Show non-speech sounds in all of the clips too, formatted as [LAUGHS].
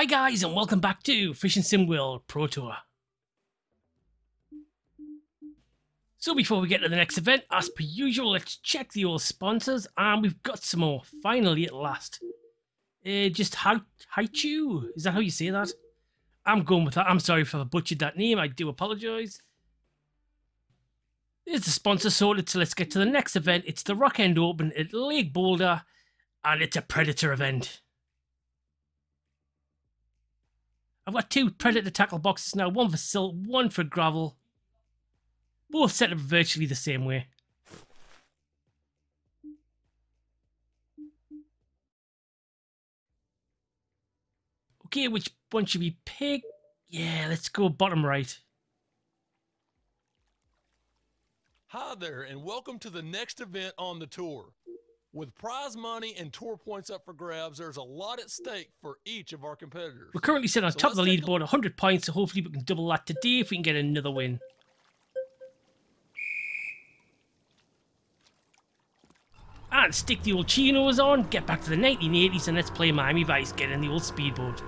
Hi guys and welcome back to Fishing Sim World Pro Tour. So before we get to the next event, as per usual, let's check the old sponsors and we've got some more, finally at last. Uh, just how Haichu, is that how you say that? I'm going with that, I'm sorry if I butchered that name, I do apologise. There's the sponsor sorted, so let's get to the next event. It's the Rock End Open at Lake Boulder and it's a Predator event. I've got two Predator tackle boxes now, one for silt, one for gravel. Both set up virtually the same way. Okay, which one should we pick? Yeah, let's go bottom right. Hi there, and welcome to the next event on the tour. With prize money and tour points up for grabs, there's a lot at stake for each of our competitors. We're currently sitting on So top of the leaderboard, 100 points, so hopefully we can double that today if we can get another win. And stick the old chinos on, get back to the 1980s, and let's play Miami Vice, get in the old speedboat.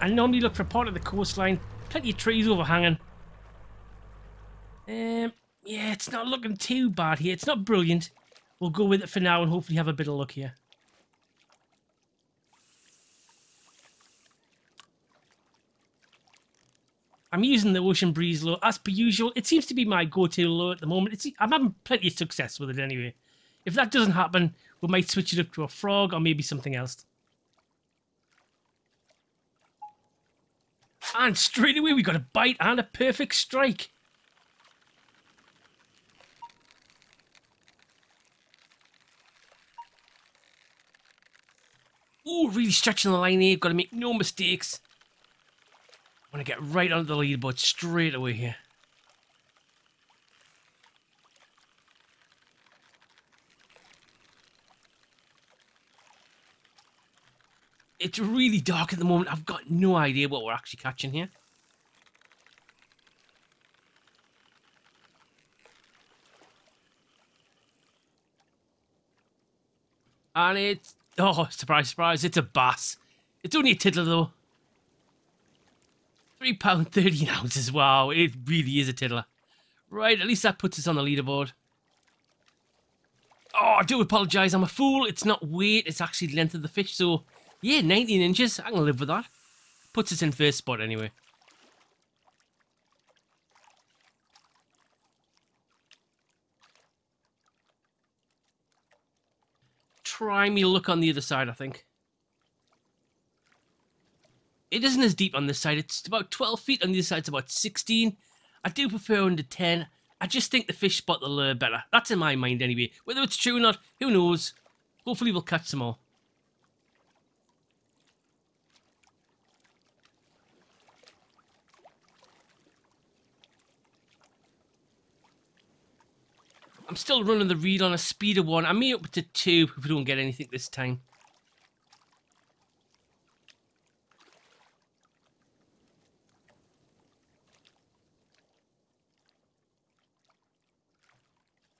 I normally look for part of the coastline, plenty of trees overhanging. Um, yeah, it's not looking too bad here. It's not brilliant. We'll go with it for now and hopefully have a bit of luck here. I'm using the Ocean Breeze low as per usual. It seems to be my go-to low at the moment. It's, I'm having plenty of success with it anyway. If that doesn't happen, we might switch it up to a frog or maybe something else. And straight away we got a bite and a perfect strike. Ooh, really stretching the line here. Got to make no mistakes. I want to get right onto the leaderboard straight away here. It's really dark at the moment. I've got no idea what we're actually catching here. And it's... Oh, surprise, surprise. It's a bass. It's only a tiddler, though. Three pound thirteen ounces. Wow, it really is a tiddler. Right, at least that puts us on the leaderboard. Oh, I do apologise. I'm a fool. It's not weight. It's actually length of the fish. So, yeah, 19 inches. I can live with that. Puts us in first spot anyway. Try me look on the other side, I think. It isn't as deep on this side. It's about 12 feet. On the other side, it's about 16. I do prefer under 10. I just think the fish spot the lure better. That's in my mind anyway. Whether it's true or not, who knows? Hopefully we'll catch some more. I'm still running the reel on a speed of one. I may up to two if we don't get anything this time.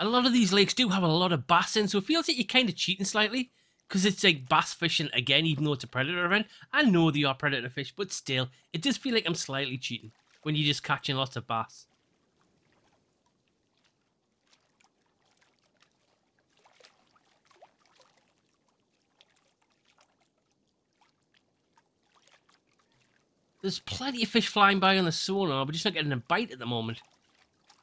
a lot of these lakes do have a lot of bass in, so it feels like you're kind of cheating slightly because it's like bass fishing again, even though it's a predator event. I know they are predator fish, but still, it does feel like I'm slightly cheating when you're just catching lots of bass. There's plenty of fish flying by on the sonar, but just not getting a bite at the moment.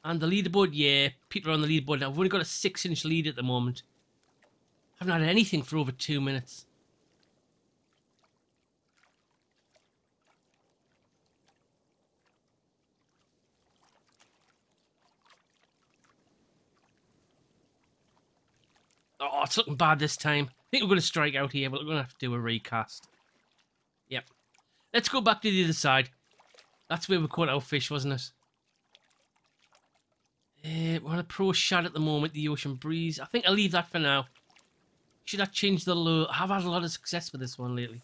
And the leaderboard, yeah, people are on the leaderboard now. I've only got a six inch lead at the moment. I haven't had anything for over two minutes. Oh, it's looking bad this time. I think we're going to strike out here, but we're going to have to do a recast. Yep. Let's go back to the other side. That's where we caught our fish, wasn't it? Uh, we're on a pro shot at the moment, the Ocean Breeze. I think I'll leave that for now. Should I change the lure? I've had a lot of success with this one lately.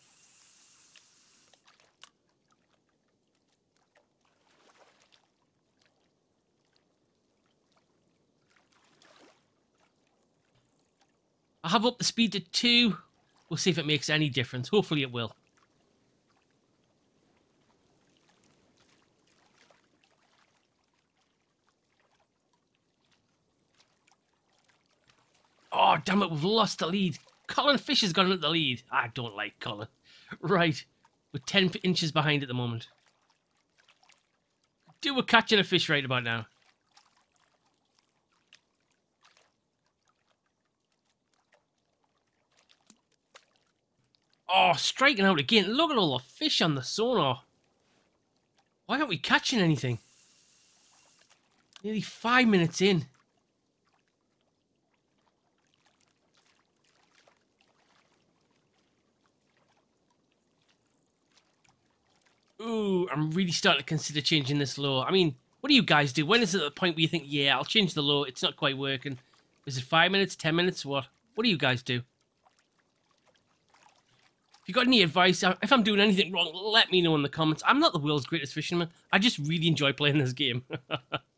I'll have up the speed to two. We'll see if it makes any difference. Hopefully it will. Oh, damn it, we've lost the lead. Colin Fisher's gone at the lead. I don't like Colin. Right, we're 10 inches behind at the moment. Dude, we're catching a fish right about now. Oh, striking out again. Look at all the fish on the sonar. Why aren't we catching anything? Nearly five minutes in. Ooh, I'm really starting to consider changing this law. I mean, what do you guys do? When is it the point where you think, yeah, I'll change the law, it's not quite working? Is it five minutes, ten minutes, what? What do you guys do? If you got any advice, uh, if I'm doing anything wrong, let me know in the comments. I'm not the world's greatest fisherman. I just really enjoy playing this game. [LAUGHS]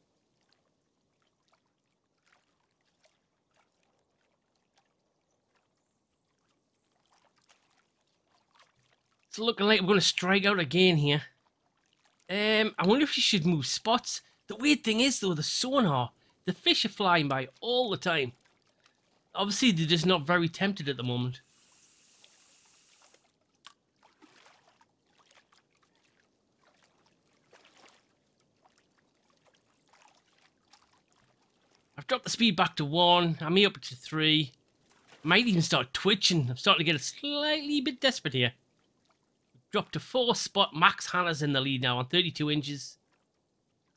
It's looking like we're going to strike out again here. Um, I wonder if you should move spots. The weird thing is, though, the sonar, the fish are flying by all the time. Obviously, they're just not very tempted at the moment. I've dropped the speed back to one. I'm up to three. I might even start twitching. I'm starting to get a slightly bit desperate here. Dropped to four spot. Max Hanna's in the lead now on 32 inches.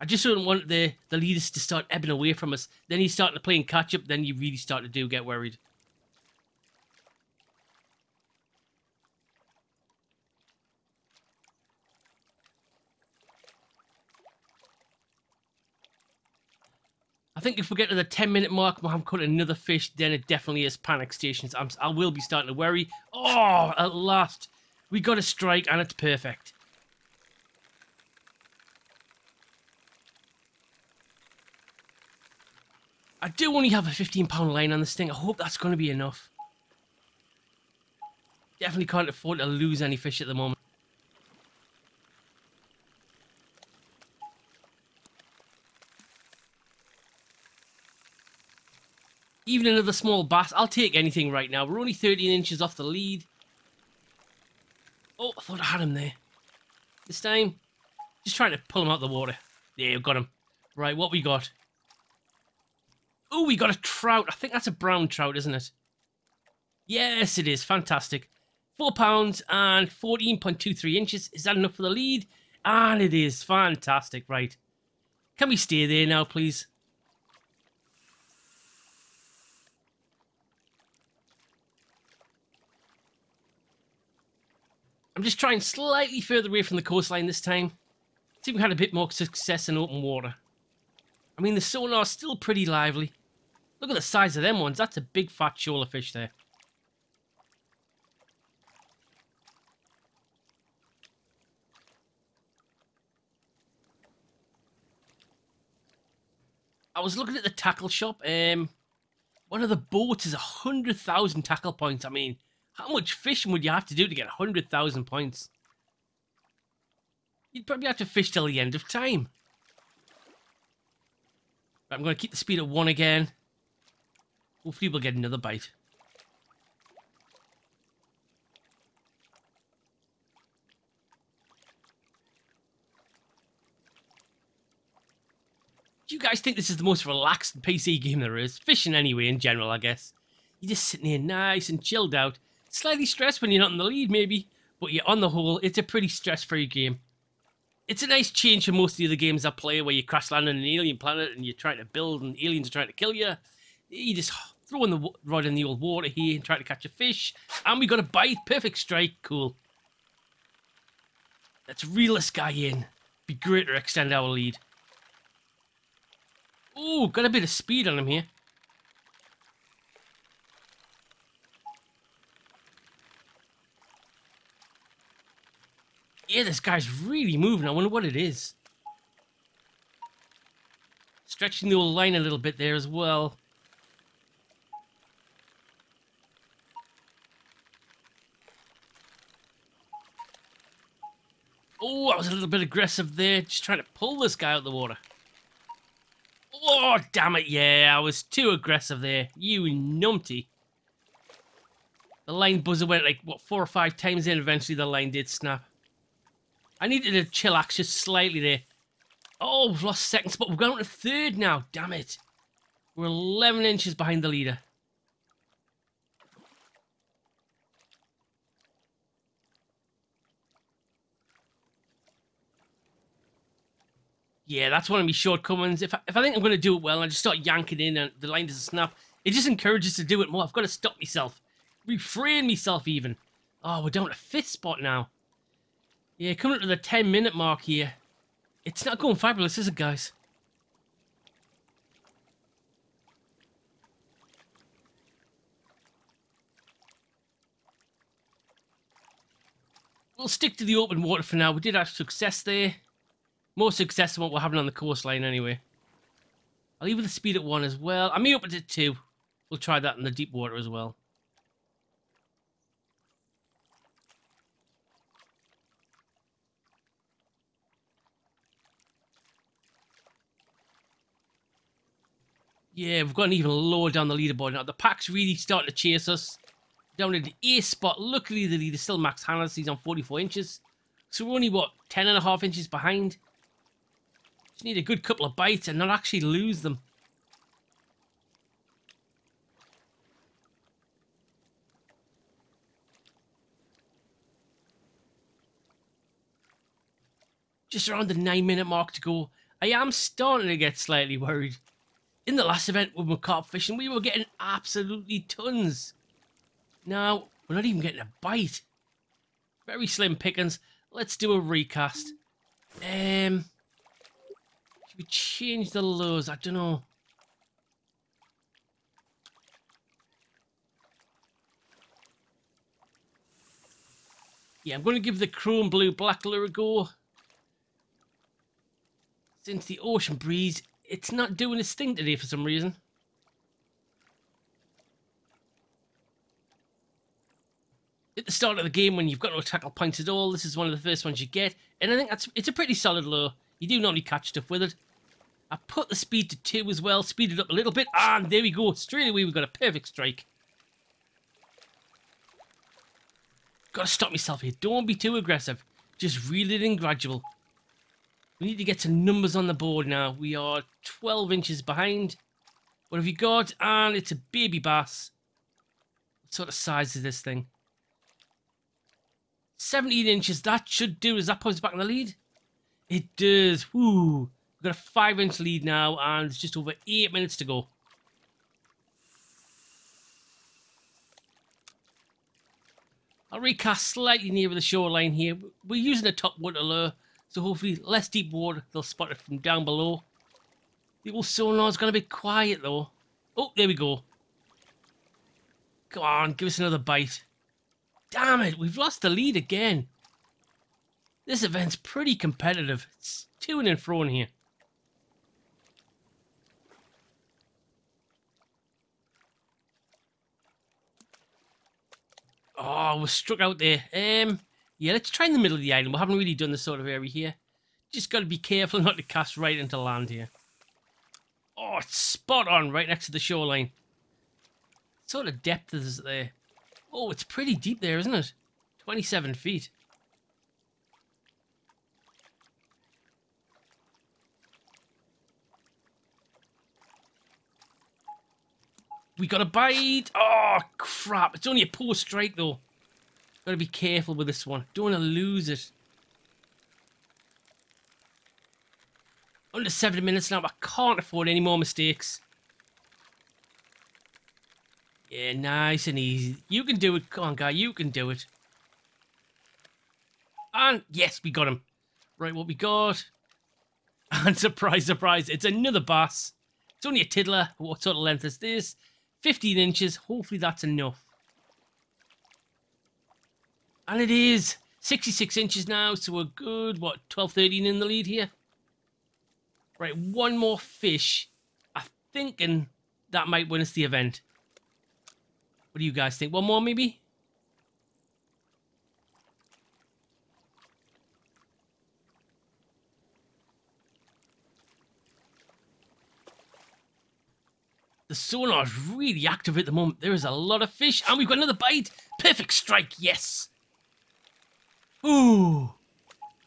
I just don't want the, the leaders to start ebbing away from us. Then he's starting to play in catch up. Then you really start to do get worried. I think if we get to the 10 minute mark, we'll have caught another fish, then it definitely is panic stations. I'm, I will be starting to worry. Oh, at last. We got a strike and it's perfect. I do only have a 15 pound line on this thing. I hope that's going to be enough. Definitely can't afford to lose any fish at the moment. Even another small bass. I'll take anything right now. We're only 13 inches off the lead. Oh, I thought I had him there. This time, just trying to pull him out of the water. Yeah, got him. Right, what we got? Oh, we got a trout. I think that's a brown trout, isn't it? Yes, it is. Fantastic. Four pounds and 14.23 inches. Is that enough for the lead? And it is. Fantastic. Right. Can we stay there now, please? I'm just trying slightly further away from the coastline this time. See we had a bit more success in open water. I mean, the sonar's still pretty lively. Look at the size of them ones. That's a big fat shoaler fish there. I was looking at the tackle shop. Um, one of the boats is a hundred thousand tackle points. I mean, how much fishing would you have to do to get 100,000 points? You'd probably have to fish till the end of time. I'm going to keep the speed at 1 again. Hopefully we'll get another bite. Do you guys think this is the most relaxed PC game there is? Fishing anyway, in general, I guess. You're just sitting here nice and chilled out, Slightly stressed when you're not in the lead, maybe, but yeah, on the whole, it's a pretty stress-free game. It's a nice change from most of the other games I play where you crash land on an alien planet and you're trying to build and aliens are trying to kill you. You just throw in the rod in the old water here and try to catch a fish. And we got a bite. Perfect strike. Cool. Let's reel this guy in. Be great to extend our lead. Oh, got a bit of speed on him here. Yeah, this guy's really moving. I wonder what it is. Stretching the old line a little bit there as well. Oh, I was a little bit aggressive there. Just trying to pull this guy out of the water. Oh, damn it. Yeah, I was too aggressive there. You numpty. The line buzzer went like, what, four or five times in. Eventually the line did snap. I needed to chillax just slightly there. Oh, we've lost second spot. We've gone to third now, damn it. We're 11 inches behind the leader. Yeah, that's one of my shortcomings. If I, if I think I'm going to do it well I just start yanking in and the line doesn't snap, it just encourages to do it more. I've got to stop myself. Refrain myself even. Oh, we're down to fifth spot now. Yeah, coming up to the 10 minute mark here. It's not going fabulous, is it, guys? We'll stick to the open water for now. We did have success there. More success than what we're having on the course coastline anyway. I'll leave with the speed at one as well. I may up it at two. We'll try that in the deep water as well. Yeah, we've gotten even lower down the leaderboard now. The pack's really starting to chase us. Down in the A spot. Luckily, the leader still Max Hannes. He's on 44 inches. So we're only, what, 10 and a half inches behind. Just need a good couple of bites and not actually lose them. Just around the nine minute mark to go. I am starting to get slightly worried. In the last event with my carp fishing, we were getting absolutely tons. Now, we're not even getting a bite. Very slim pickings. Let's do a recast. Um, should we change the lures? I don't know. Yeah, I'm going to give the chrome blue black lure a go. Since the ocean breeze, it's not doing its thing today for some reason. At the start of the game, when you've got no tackle points at all, this is one of the first ones you get. And I think that's it's a pretty solid lure. You do normally catch stuff with it. I put the speed to 2 as well, speed it up a little bit, and there we go. Straight away, we've got a perfect strike. Got to stop myself here. Don't be too aggressive. Just reel it in gradual. We need to get some numbers on the board now. We are 12 inches behind. What have you got? And it's a baby bass. What sort of size is this thing? 17 inches. That should do. Does that us back in the lead? It does. Woo. We've got a five inch lead now, and it's just over eight minutes to go. I'll recast slightly nearer the shoreline here. We're using a top water lure, so hopefully less deep water, they'll spot it from down below. The old sonar's gonna be quiet though. Oh, there we go. Come on, give us another bite. Damn it, we've lost the lead again. This event's pretty competitive. It's to and fro in here. Oh, we're struck out there. Um, yeah, let's try in the middle of the island. We haven't really done this sort of area here. Just got to be careful [LAUGHS] not to cast right into land here. Oh, it's spot on, right next to the shoreline. What sort of depth is there? Oh, it's pretty deep there, isn't it? 27 feet. We got a bite. Oh, crap. It's only a poor strike, though. Got to be careful with this one. Don't want to lose it. Under 70 minutes now. I can't afford any more mistakes. Yeah, nice and easy. You can do it. Come on, guy. You can do it. And yes, we got him. Right, what we got. [LAUGHS] And surprise, surprise, it's another bass. It's only a tiddler. What sort of length is this? 15 inches. Hopefully that's enough. And it is 66 inches now, so we're good, what, 12, 13 in the lead here? Right, one more fish. I think, and that might win us the event. What do you guys think? One more, maybe? The sonar is really active at the moment. There is a lot of fish, and we've got another bite. Perfect strike, yes. Ooh.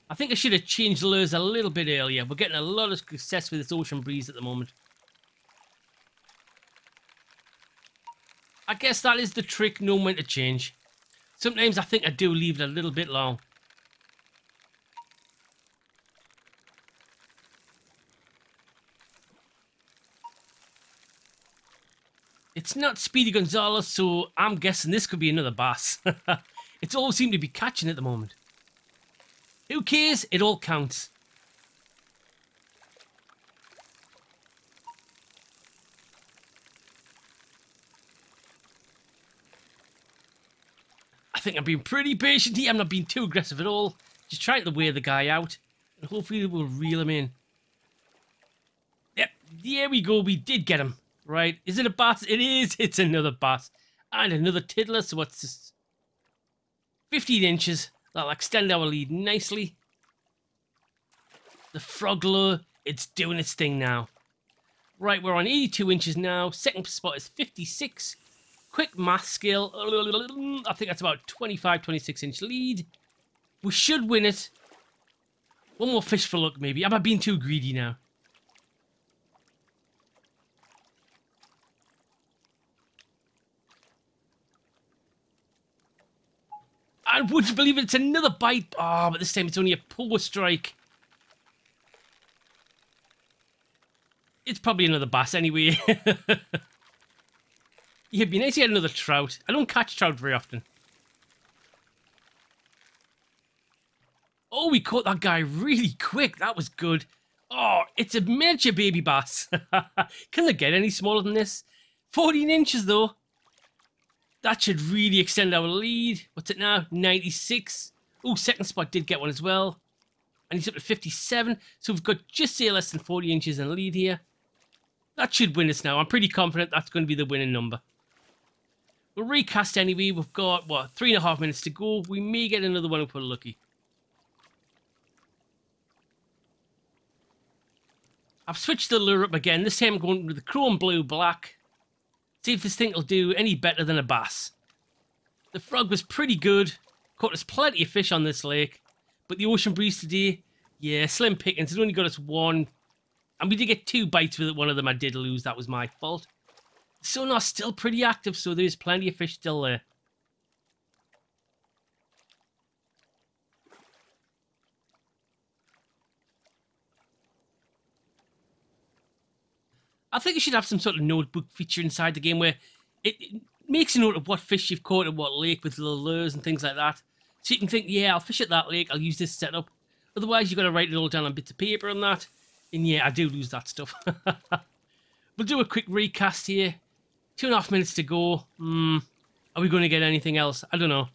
I think I should have changed the lures a little bit earlier. We're getting a lot of success with this ocean breeze at the moment. I guess that is the trick, know when to change. Sometimes I think I do leave it a little bit long. It's not Speedy Gonzales, so I'm guessing this could be another bass. [LAUGHS] it's all seem to be catching at the moment. Who cares? It all counts. I think I'm being pretty patient here. I'm not being too aggressive at all. Just trying to wear the guy out. And hopefully we'll reel him in. Yep, there we go. We did get him. Right. Is it a bass? It is. It's another bass. And another tiddler. So what's this? 15 inches. That'll extend our lead nicely. The frog lure, it's doing its thing now. Right, we're on 82 inches now. Second spot is 56. Quick math skill. I think that's about 25, 26 inch lead. We should win it. One more fish for luck, maybe. Am I being too greedy now? And would you believe it? It's another bite. Oh, but this time it's only a poor strike. It's probably another bass anyway. [LAUGHS] yeah, it'd be nice to get another trout. I don't catch trout very often. Oh, we caught that guy really quick. That was good. Oh, it's a miniature baby bass. [LAUGHS] Can they get any smaller than this? 14 inches though. That should really extend our lead. What's it now? 96. Oh, second spot did get one as well. And he's up to 57. So we've got just say less than 40 inches in lead here. That should win us now. I'm pretty confident that's going to be the winning number. We'll recast anyway. We've got, what, three and a half minutes to go. We may get another one if we're lucky. I've switched the lure up again. This time I'm going with the chrome blue black. See if this thing will do any better than a bass. The frog was pretty good. Caught us plenty of fish on this lake. But the ocean breeze today, yeah, slim pickings. It only got us one. And we did get two bites with it. One of them I did lose. That was my fault. The sonar's still pretty active, so there's plenty of fish still there. I think you should have some sort of notebook feature inside the game where it, it makes a note of what fish you've caught at what lake with little lures and things like that. So you can think, yeah, I'll fish at that lake, I'll use this setup. Otherwise, you've got to write it all down on bits of paper and that. And yeah, I do lose that stuff. [LAUGHS] we'll do a quick recast here. Two and a half minutes to go. Mm, are we going to get anything else? I don't know.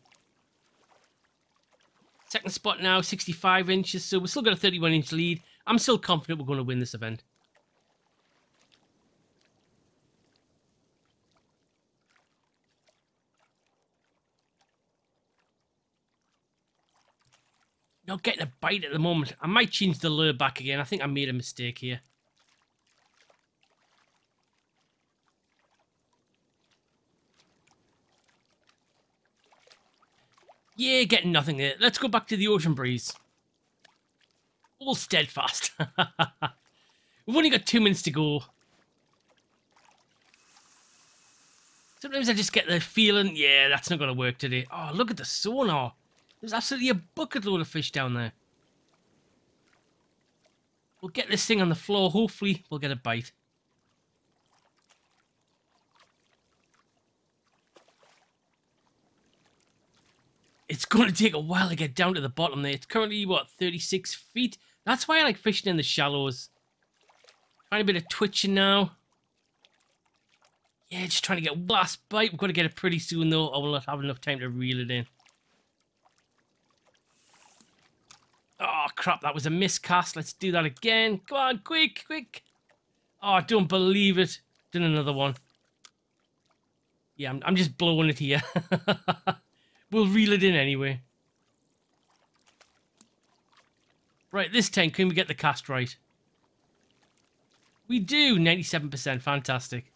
Second spot now, 65 inches, so we've still got a 31 inch lead. I'm still confident we're going to win this event. Not getting a bite at the moment. I might change the lure back again. I think I made a mistake here. Yeah, getting nothing there. Let's go back to the ocean breeze. All steadfast. [LAUGHS] We've only got two minutes to go. Sometimes I just get the feeling, yeah, that's not going to work today. Oh, look at the sonar. There's absolutely a bucket load of fish down there. We'll get this thing on the floor. Hopefully, we'll get a bite. It's going to take a while to get down to the bottom there. It's currently, what, 36 feet? That's why I like fishing in the shallows. Trying a bit of twitching now. Yeah, just trying to get last bite. We've got to get it pretty soon, though. I will not have enough time to reel it in. Oh, crap, that was a miscast. Let's do that again. Come on, quick, quick. Oh, I don't believe it. Did another one. Yeah, I'm, I'm just blowing it here. [LAUGHS] we'll reel it in anyway. Right, this time, can we get the cast right? We do, 97%, fantastic.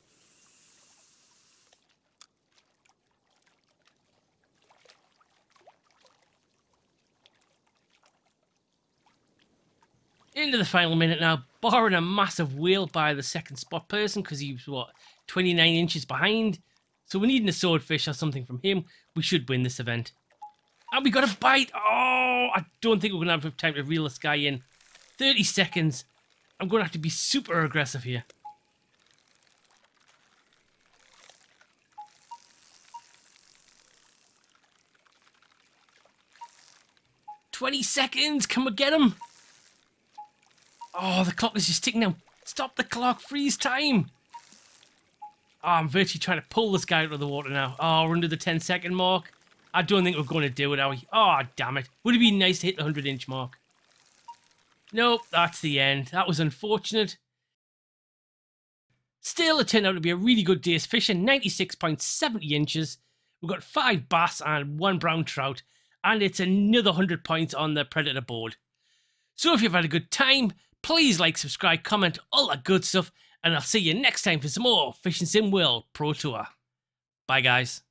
Into the final minute now, barring a massive wheel by the second spot person because he was, what, 29 inches behind. So we're needing a swordfish or something from him. We should win this event. And we got a bite. Oh, I don't think we're going to have time to reel this guy in. 30 seconds. I'm going to have to be super aggressive here. Twenty seconds. Can we get him? Oh, the clock is just ticking down. Stop the clock. Freeze time. Oh, I'm virtually trying to pull this guy out of the water now. Oh, we're under the 10 second mark. I don't think we're going to do it, are we? Oh, damn it. Would it be nice to hit the 100 inch mark? Nope, that's the end. That was unfortunate. Still, it turned out to be a really good day's fishing, 96.70 inches. We've got five bass and one brown trout, and it's another 100 points on the Predator board. So if you've had a good time, please like, subscribe, comment, all that good stuff, and I'll see you next time for some more Fishing Sim World Pro Tour. Bye, guys.